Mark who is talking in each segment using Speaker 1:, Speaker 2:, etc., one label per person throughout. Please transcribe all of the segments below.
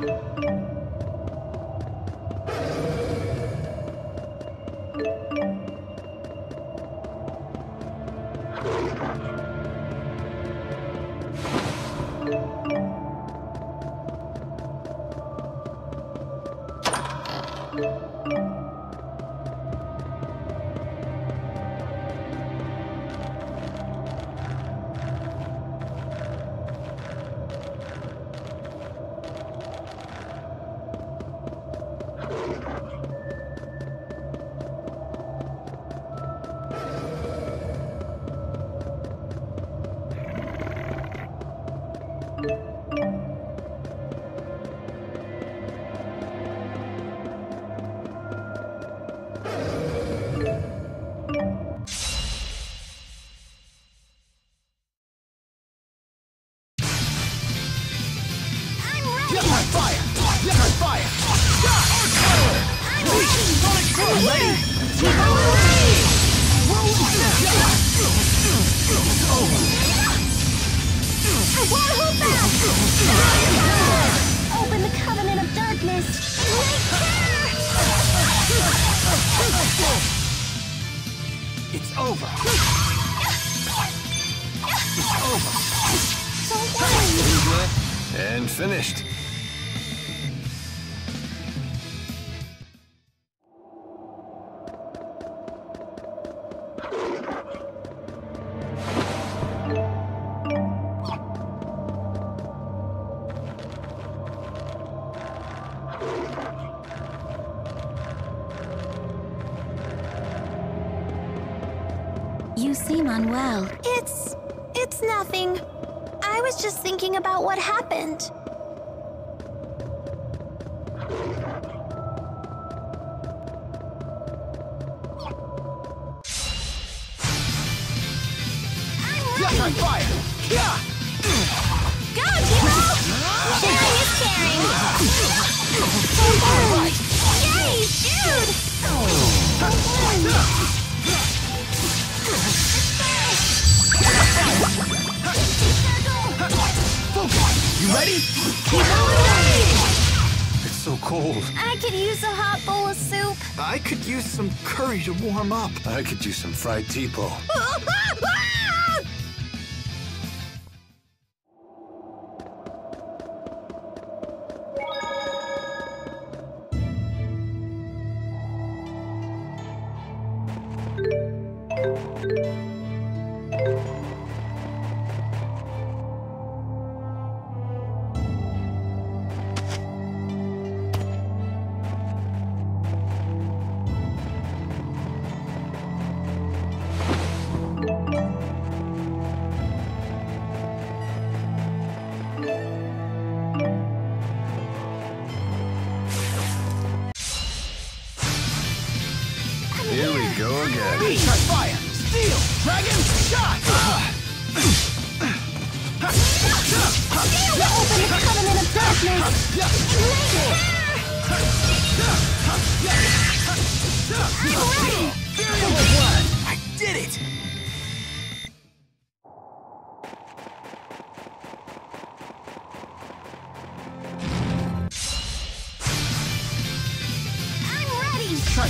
Speaker 1: Música
Speaker 2: And finished.
Speaker 1: Happened.
Speaker 2: Cold.
Speaker 1: I could use a hot bowl of soup.
Speaker 3: I could use some curry to warm up.
Speaker 2: I could use some fried
Speaker 1: Teepo.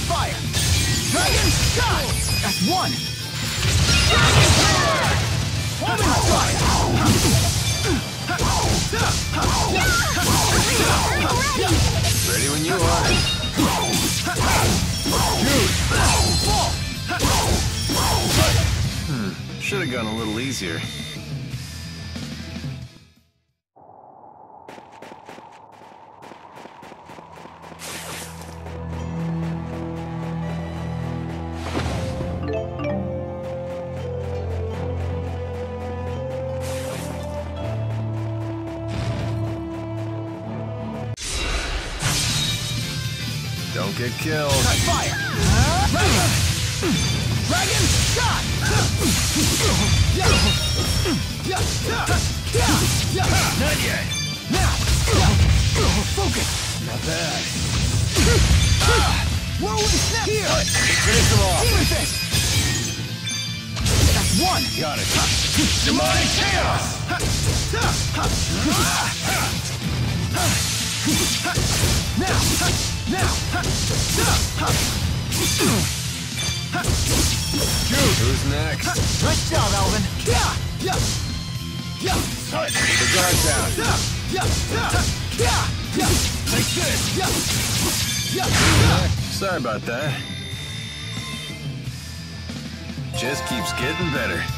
Speaker 3: Try fire. Dragon. Shot. That's one. Woman fire.
Speaker 2: Ready when you are. Hmm. Should have gone a little easier.
Speaker 1: Get killed.
Speaker 3: Fire! Dragon! Dragon shot! Not yet. Now! Focus! Not bad. Ah. Whirlwind snap! Here!
Speaker 1: Finish them off.
Speaker 3: Demon fist! That's one!
Speaker 1: Got it. Demonic chaos!
Speaker 3: Now! Now!
Speaker 1: Who's next?
Speaker 3: Nice job, Alvin! Yeah! Yeah! Yeah!
Speaker 1: The guard's down.
Speaker 3: Yeah! Yeah! Yeah! Yeah! This! Yeah! Yeah!
Speaker 1: Sorry about that. Just keeps getting better.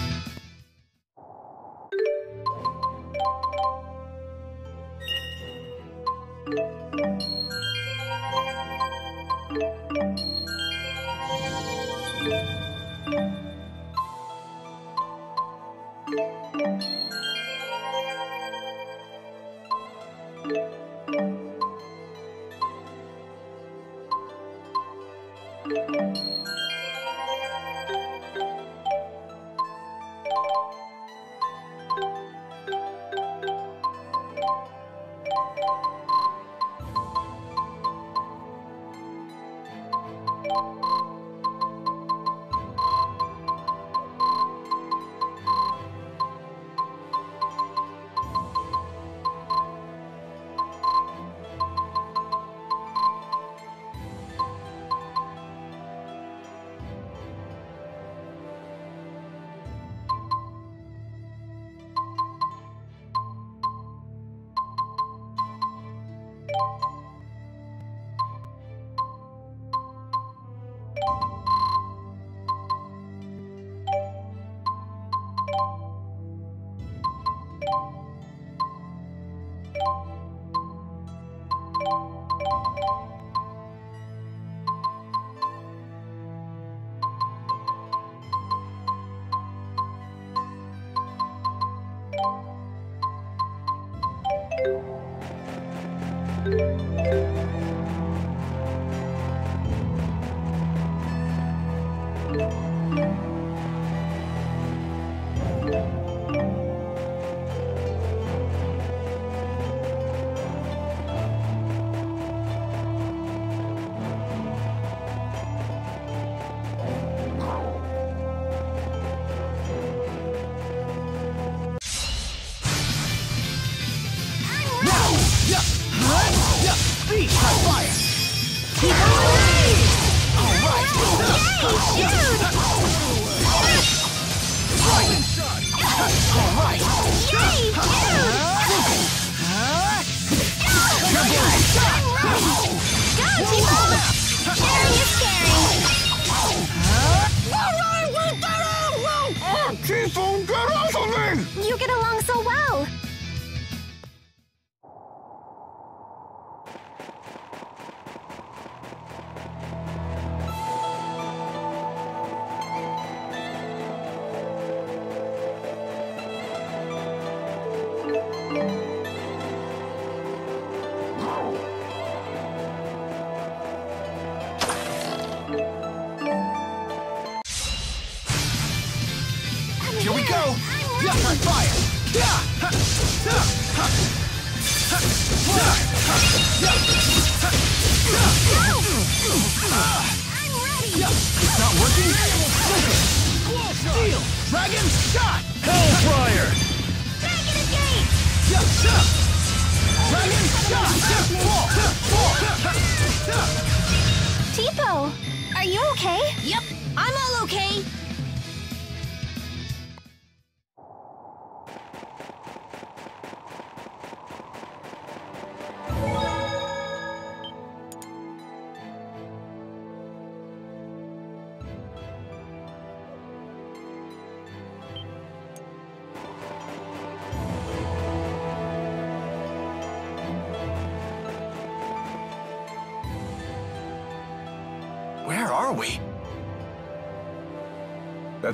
Speaker 4: Okay? Yep, I'm all okay.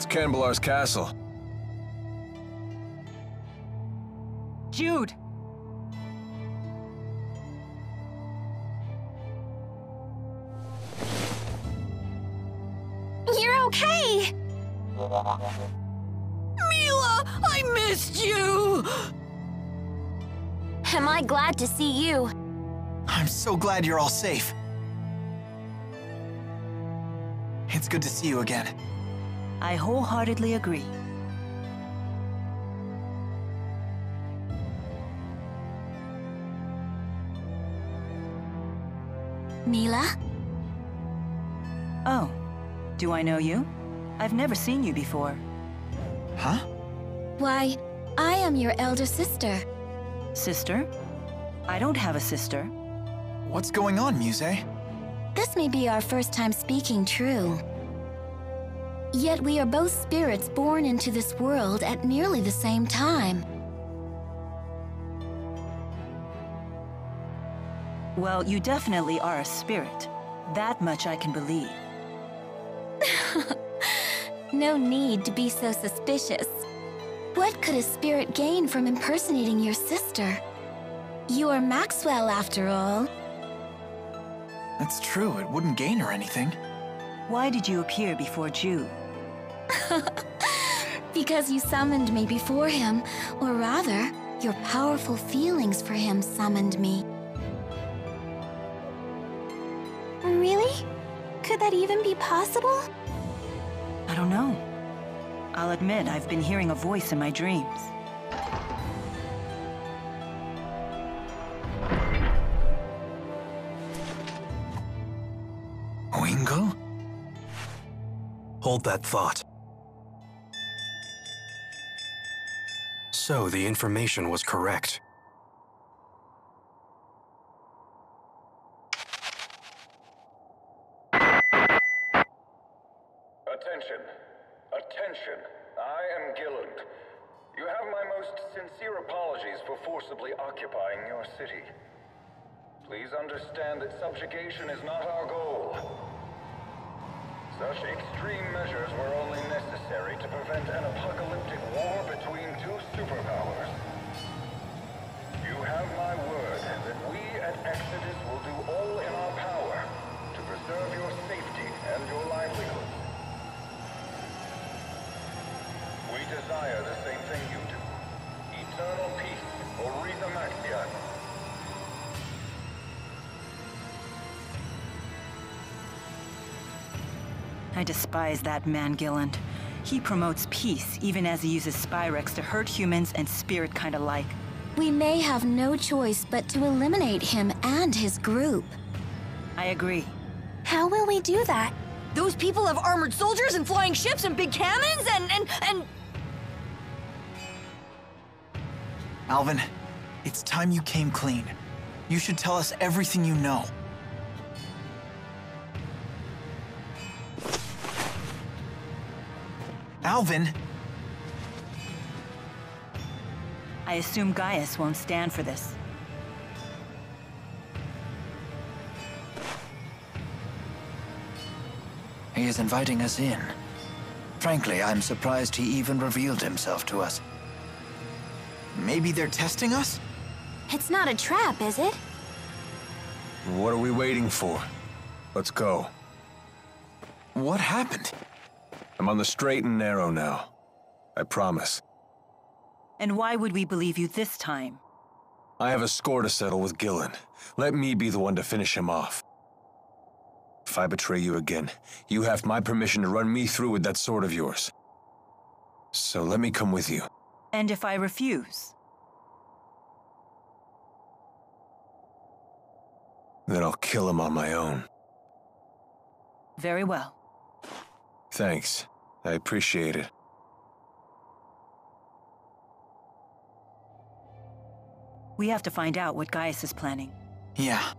Speaker 1: It's castle.
Speaker 5: Jude! You're okay! Milla, I missed you!
Speaker 6: Am I glad to see you?
Speaker 3: I'm so glad you're all safe. It's good to see you again.
Speaker 5: I wholeheartedly agree.
Speaker 6: Milla?
Speaker 5: Oh, do I know you? I've never seen you before.
Speaker 3: Huh?
Speaker 6: Why, I am your elder sister.
Speaker 5: Sister? I don't have a sister.
Speaker 3: What's going on, Muse?
Speaker 6: This may be our first time speaking true. Yet we are both spirits born into this world at nearly the same time.
Speaker 5: Well, you definitely are a spirit. That much I can believe.
Speaker 6: No need to be so suspicious. What could a spirit gain from impersonating your sister? You are Maxwell, after all.
Speaker 3: That's true, it wouldn't gain her anything.
Speaker 5: Why did you appear before Jude?
Speaker 6: Because you summoned me before him, or rather, your powerful feelings for him summoned me. Really? Could that even be possible?
Speaker 5: I don't know. I'll admit I've been hearing a voice in my dreams.
Speaker 7: Hold that thought. So the information was correct.
Speaker 8: Attention. Attention. I am Gilland. You have my most sincere apologies for forcibly occupying your city. Please understand that subjugation is not our goal. Such extreme measures were only necessary to prevent an apocalyptic war between two superpowers. You have my word that we at Exodus will do all in our power to preserve your safety and your livelihood. We desire the same thing you do. Eternal peace for Retha
Speaker 5: I despise that man, Gilland. He promotes peace, even as he uses spyrix to hurt humans and spirit kind alike.
Speaker 6: We may have no choice but to eliminate him and his group.
Speaker 5: I agree.
Speaker 6: How will we do that?
Speaker 9: Those people have armored soldiers and flying ships and big cannons and and and
Speaker 3: Alvin, it's time you came clean. You should tell us everything you know. Alvin!
Speaker 5: I assume Gaius won't stand for this.
Speaker 10: He is inviting us in. Frankly, I'm surprised he even revealed himself to us.
Speaker 3: Maybe they're testing us?
Speaker 6: It's not a trap, is it?
Speaker 2: What are we waiting for? Let's go.
Speaker 3: What happened?
Speaker 2: I'm on the straight and narrow now. I promise.
Speaker 5: And why would we believe you this time?
Speaker 2: I have a score to settle with Gilland. Let me be the one to finish him off. If I betray you again, you have my permission to run me through with that sword of yours. So let me come with you.
Speaker 5: And if I refuse?
Speaker 2: Then I'll kill him on my own.
Speaker 5: Very well.
Speaker 2: Thanks. I appreciate it.
Speaker 5: We have to find out what Gaius is planning.
Speaker 3: Yeah.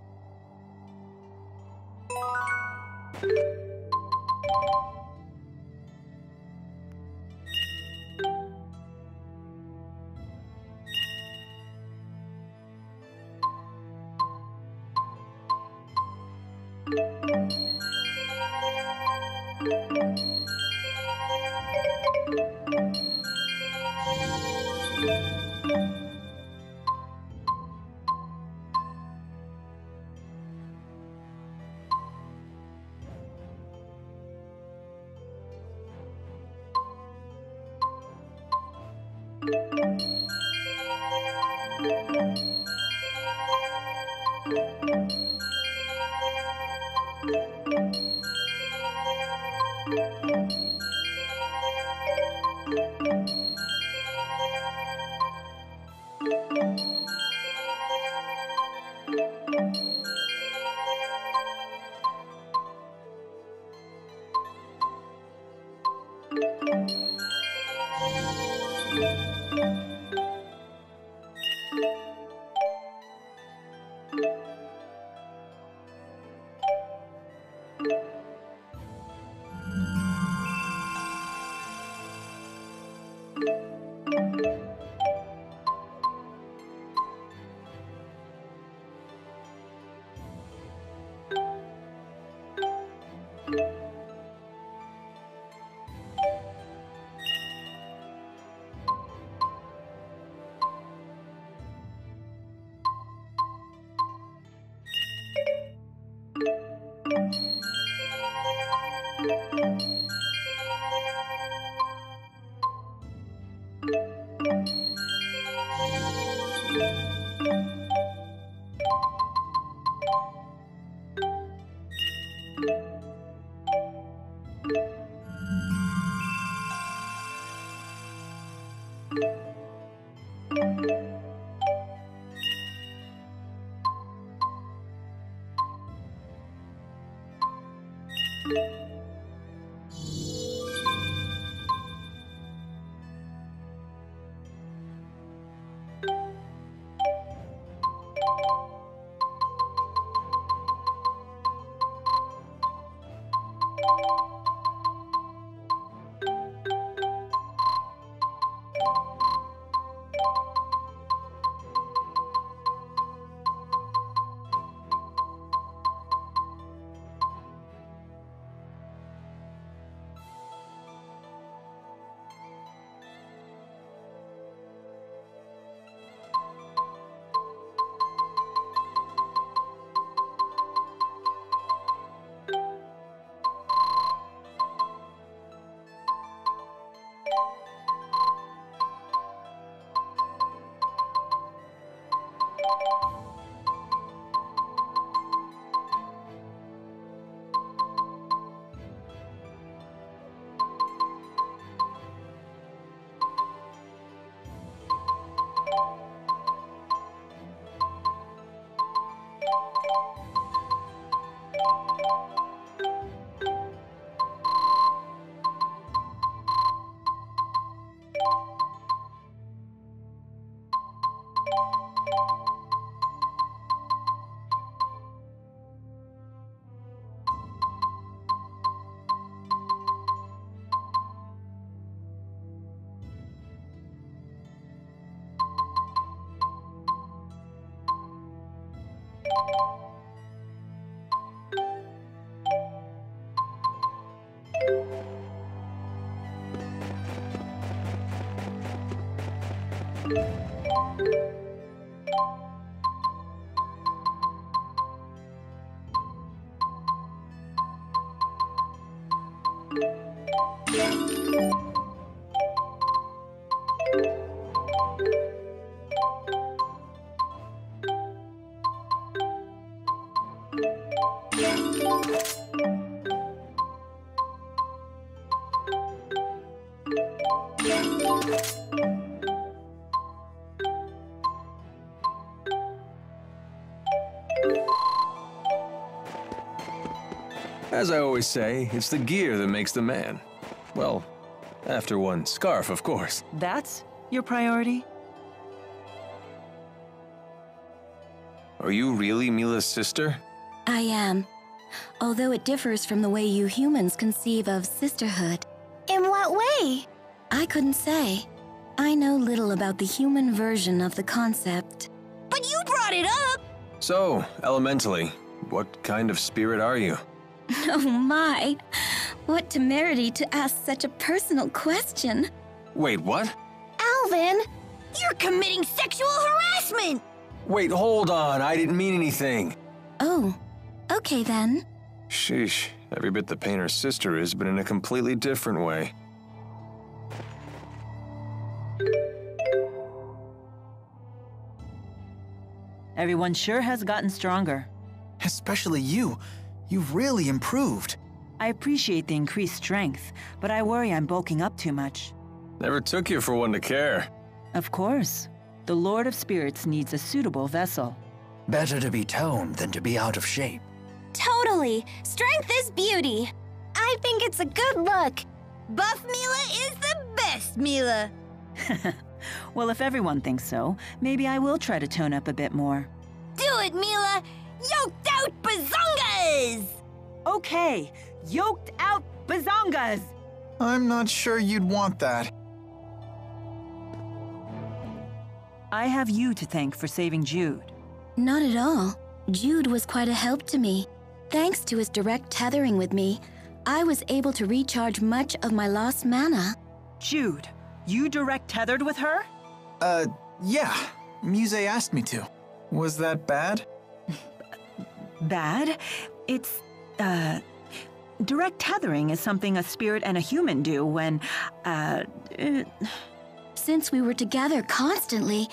Speaker 2: As I always say, it's the gear that makes the man. Well, after one scarf, of course.
Speaker 5: That's your priority?
Speaker 2: Are you really Milla's sister?
Speaker 6: I am. Although it differs from the way you humans conceive of sisterhood.
Speaker 1: In what way?
Speaker 6: I couldn't say. I know little about the human version of the concept.
Speaker 1: But you brought it up!
Speaker 2: So, elementally, what kind of spirit are you?
Speaker 6: Oh my! What temerity to ask such a personal question.
Speaker 2: Wait, what?
Speaker 1: Alvin! You're committing sexual harassment!
Speaker 2: Wait, hold on, I didn't mean anything.
Speaker 6: Oh, okay then.
Speaker 2: Sheesh, every bit the painter's sister is, but in a completely different way.
Speaker 5: Everyone sure has gotten stronger.
Speaker 3: Especially you. You've really improved.
Speaker 5: I appreciate the increased strength, but I worry I'm bulking up too much.
Speaker 2: Never took you for one to care.
Speaker 5: Of course. The Lord of Spirits needs a suitable vessel.
Speaker 10: Better to be toned than to be out of shape.
Speaker 6: Totally. Strength is beauty.
Speaker 1: I think it's a good look. Buff Milla is the best Milla.
Speaker 5: Well, if everyone thinks so, maybe I will try to tone up a bit more.
Speaker 1: Do it, Milla! Yoked out bazongas!
Speaker 5: Okay, yoked out bazongas!
Speaker 3: I'm not sure you'd want that.
Speaker 5: I have you to thank for saving Jude.
Speaker 6: Not at all. Jude was quite a help to me. Thanks to his direct tethering with me, I was able to recharge much of my lost mana.
Speaker 5: Jude, you direct tethered with her?
Speaker 3: Uh, yeah. Muse asked me to. Was that bad?
Speaker 5: Bad? It's, uh. Direct tethering is something a spirit and a human do when, uh. uh,
Speaker 6: Since we were together constantly,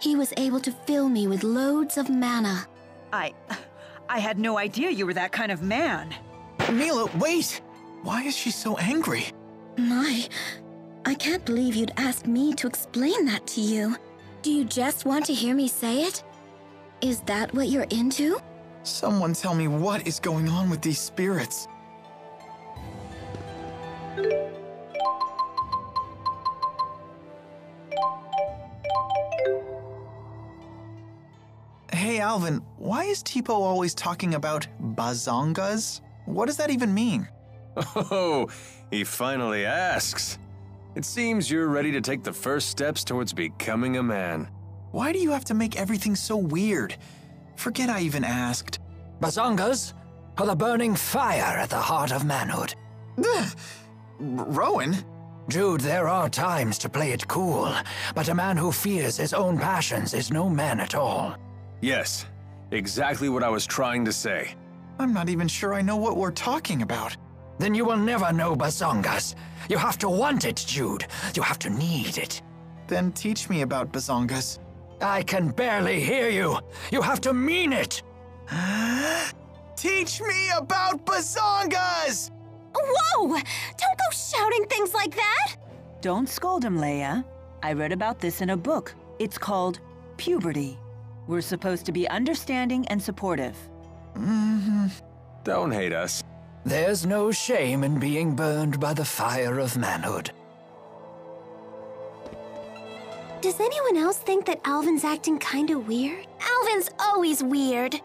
Speaker 6: he was able to fill me with loads of mana.
Speaker 5: I. I had no idea you were that kind of man.
Speaker 3: Milla, wait! Why is she so angry?
Speaker 6: My, I can't believe you'd ask me to explain that to you. Do you just want to hear me say it? Is that what you're into?
Speaker 3: Someone tell me what is going on with these spirits. Hey Alvin, why is Teepo always talking about bazongas? What does that even mean?
Speaker 2: Oh, he finally asks. It seems you're ready to take the first steps towards becoming a man.
Speaker 3: Why do you have to make everything so weird? Forget I even asked.
Speaker 10: Bazongas are the burning fire at the heart of manhood.
Speaker 3: Rowen?
Speaker 10: Jude, there are times to play it cool, but a man who fears his own passions is no man at all.
Speaker 2: Yes, exactly what I was trying to say.
Speaker 3: I'm not even sure I know what we're talking about.
Speaker 10: Then you will never know Bazongas. You have to want it, Jude. You have to need it.
Speaker 3: Then teach me about bazongas.
Speaker 10: I can barely hear you. You have to mean it.
Speaker 3: Teach me about bazongas!
Speaker 1: Whoa! Don't go shouting things like that!
Speaker 5: Don't scold him, Leia. I read about this in a book. It's called Puberty. We're supposed to be understanding and supportive. Mm-hmm.
Speaker 2: Don't hate us.
Speaker 10: There's no shame in being burned by the fire of manhood.
Speaker 1: Does anyone else think that Alvin's acting kinda weird? Alvin's always weird.